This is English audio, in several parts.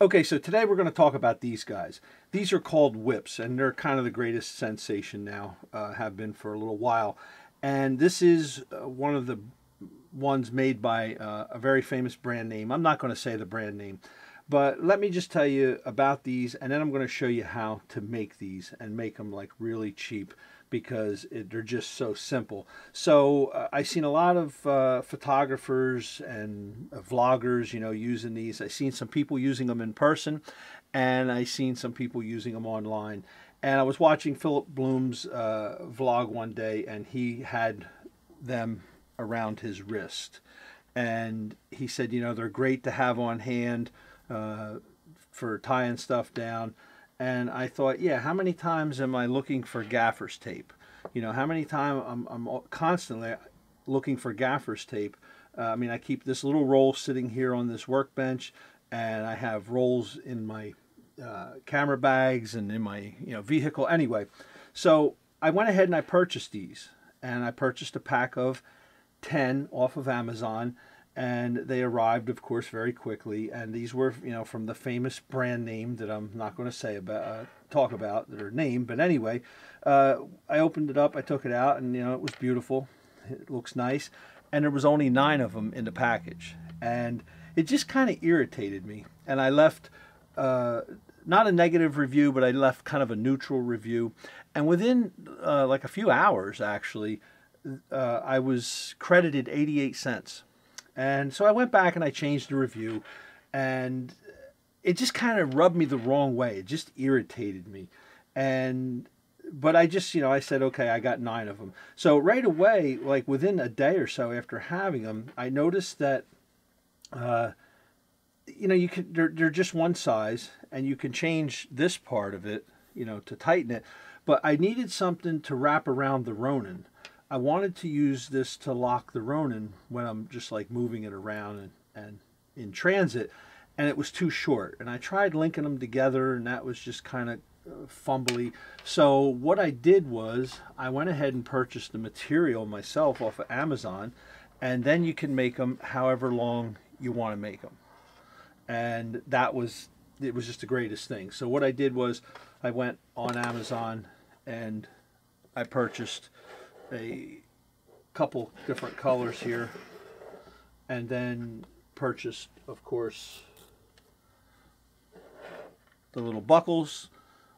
Okay, so today we're going to talk about these guys. These are called whips, and they're kind of the greatest sensation now, uh, have been for a little while. And this is uh, one of the ones made by uh, a very famous brand name. I'm not going to say the brand name, but let me just tell you about these, and then I'm going to show you how to make these and make them like really cheap because it, they're just so simple. So uh, I've seen a lot of uh, photographers and uh, vloggers, you know, using these. I've seen some people using them in person, and I've seen some people using them online. And I was watching Philip Bloom's uh, vlog one day, and he had them around his wrist. And he said, you know, they're great to have on hand uh, for tying stuff down and I thought, yeah, how many times am I looking for gaffer's tape? You know, how many times I'm, I'm constantly looking for gaffer's tape. Uh, I mean, I keep this little roll sitting here on this workbench, and I have rolls in my uh, camera bags and in my you know vehicle. Anyway, so I went ahead and I purchased these, and I purchased a pack of ten off of Amazon and they arrived, of course, very quickly. And these were, you know, from the famous brand name that I'm not going to say about, uh, talk about their name. But anyway, uh, I opened it up, I took it out, and you know, it was beautiful. It looks nice, and there was only nine of them in the package, and it just kind of irritated me. And I left. Uh, not a negative review, but I left kind of a neutral review. And within uh, like a few hours, actually, uh, I was credited 88 cents and so I went back and I changed the review, and it just kind of rubbed me the wrong way. It just irritated me. And but I just, you know, I said, okay, I got nine of them. So right away, like within a day or so after having them, I noticed that, uh, you know, you can they're, they're just one size, and you can change this part of it, you know, to tighten it. But I needed something to wrap around the Ronin. I wanted to use this to lock the Ronin when I'm just like moving it around and, and in transit, and it was too short. And I tried linking them together, and that was just kind of uh, fumbly. So what I did was I went ahead and purchased the material myself off of Amazon, and then you can make them however long you want to make them. And that was it was just the greatest thing. So what I did was I went on Amazon and I purchased a couple different colors here and then purchased of course the little buckles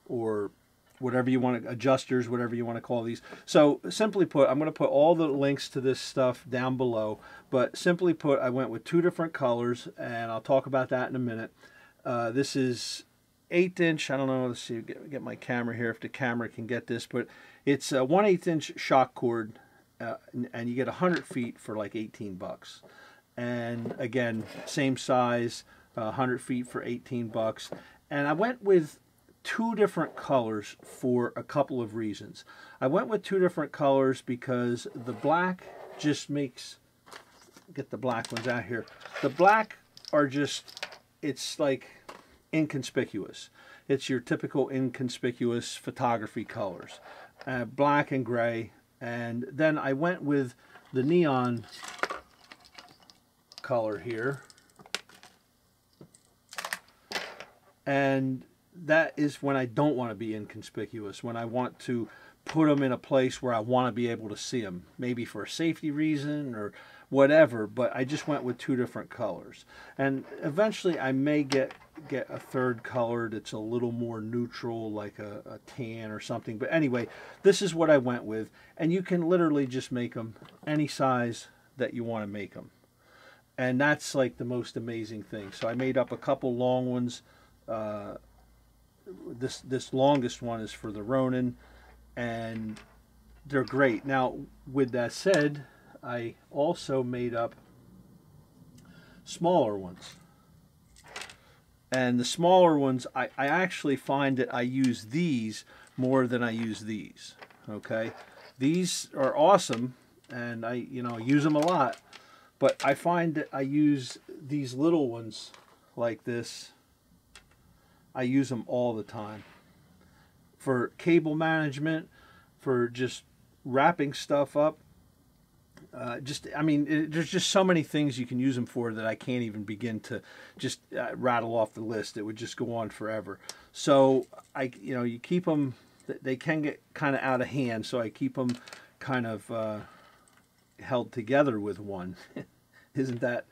or whatever you want to adjusters whatever you want to call these so simply put i'm going to put all the links to this stuff down below but simply put i went with two different colors and i'll talk about that in a minute uh, this is eighth inch. I don't know. Let's see. Get, get, my camera here if the camera can get this, but it's a one eighth inch shock cord, uh, and, and, you get hundred feet for like 18 bucks. And again, same size, uh, 100 feet for 18 bucks. And I went with two different colors for a couple of reasons. I went with two different colors because the black just makes get the black ones out here. The black are just it's like inconspicuous. It's your typical inconspicuous photography colors, uh, black and gray. And then I went with the neon color here. And that is when I don't want to be inconspicuous, when I want to put them in a place where I want to be able to see them, maybe for a safety reason or whatever, but I just went with two different colors. And eventually I may get get a third color that's a little more neutral, like a, a, tan or something. But anyway, this is what I went with. And you can literally just make them any size that you want to make them. And that's like the most amazing thing. So I made up a couple long ones. Uh, this, this longest one is for the Ronin. And they're great. Now, with that said, I also made up smaller ones. And the smaller ones, I, I actually find that I use these more than I use these. Okay, these are awesome, and I you know use them a lot. But I find that I use these little ones like this. I use them all the time for cable management, for just wrapping stuff up. Uh, just, I mean, it, there's just so many things you can use them for that I can't even begin to just uh, rattle off the list. It would just go on forever. So I, you know, you keep them. They can get kind of out of hand, so I keep them kind of uh, held together with one. Isn't that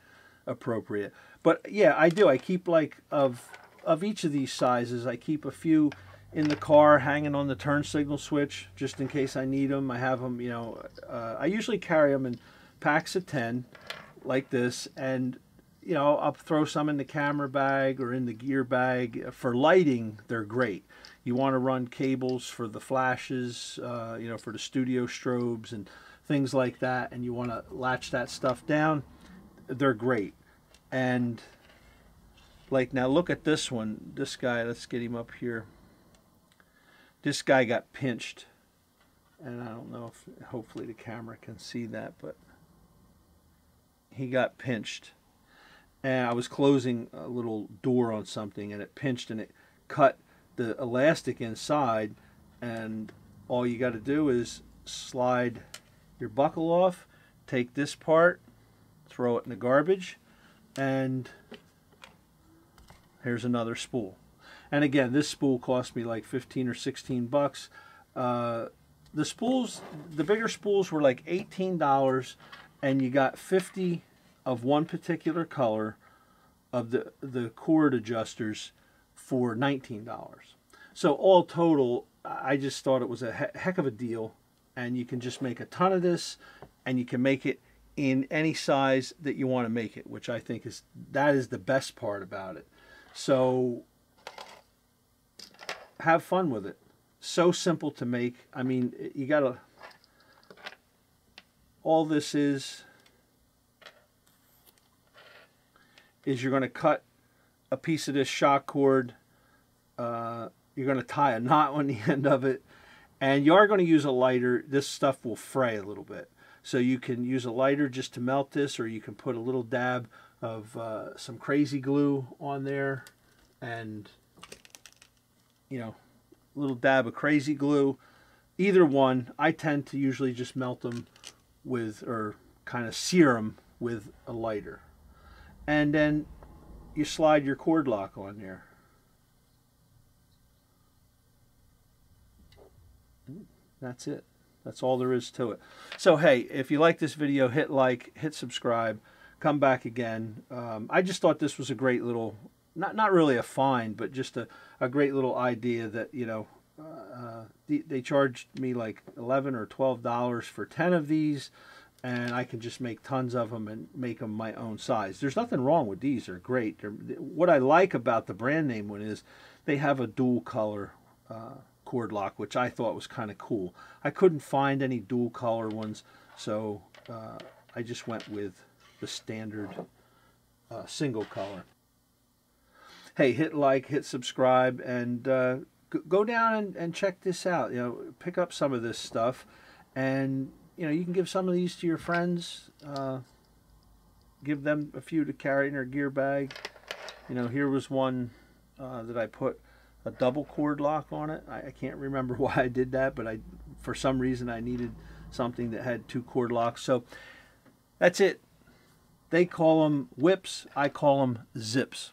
appropriate? But yeah, I do. I keep like of of each of these sizes. I keep a few in the car hanging on the turn signal switch just in case I need them. I have them, you know, uh, I usually carry them in packs of 10 like this and you know, I'll throw some in the camera bag or in the gear bag. For lighting, they're great. You want to run cables for the flashes, uh, you know, for the studio strobes and things like that, and you want to latch that stuff down. They're great. And like now, look at this one. This guy, let's get him up here this guy got pinched and I don't know if hopefully the camera can see that but he got pinched. And I was closing a little door on something and it pinched and it cut the elastic inside and all you got to do is slide your buckle off take this part throw it in the garbage and here's another spool and again, this spool cost me like 15 or 16 bucks. Uh, the spools, the bigger spools were like $18 and you got 50 of one particular color of the, the cord adjusters for $19. So all total, I just thought it was a heck of a deal and you can just make a ton of this and you can make it in any size that you want to make it, which I think is, that is the best part about it. So have fun with it. So simple to make. I mean, you got to, all this is, is you're going to cut a piece of this shock cord. Uh, you're going to tie a knot on the end of it. And you are going to use a lighter. This stuff will fray a little bit. So you can use a lighter just to melt this, or you can put a little dab of uh, some crazy glue on there and you know, a little dab of crazy glue. Either one, I tend to usually just melt them with, or kind of sear them with a lighter. And then you slide your cord lock on there. That's it. That's all there is to it. So, hey, if you like this video, hit like, hit subscribe, come back again. Um, I just thought this was a great little not not really a find, but just a, a great little idea that you know uh, they, they charged me like eleven or twelve dollars for ten of these, and I can just make tons of them and make them my own size. There's nothing wrong with these; they're great. They're, what I like about the brand name one is they have a dual color. Uh, cord lock, which I thought was kind of cool. I couldn't find any dual color ones, so uh, I just went with the standard uh, single color hey, hit like, hit subscribe, and uh, go down and, and check this out. You know, pick up some of this stuff, and you know you can give some of these to your friends. Uh, give them a few to carry in their gear bag. You know, here was one uh, that I put a double cord lock on it. I, I, can't remember why I did that, but I, for some reason, I needed something that had two cord locks. So that's it. They call them whips. I call them zipps.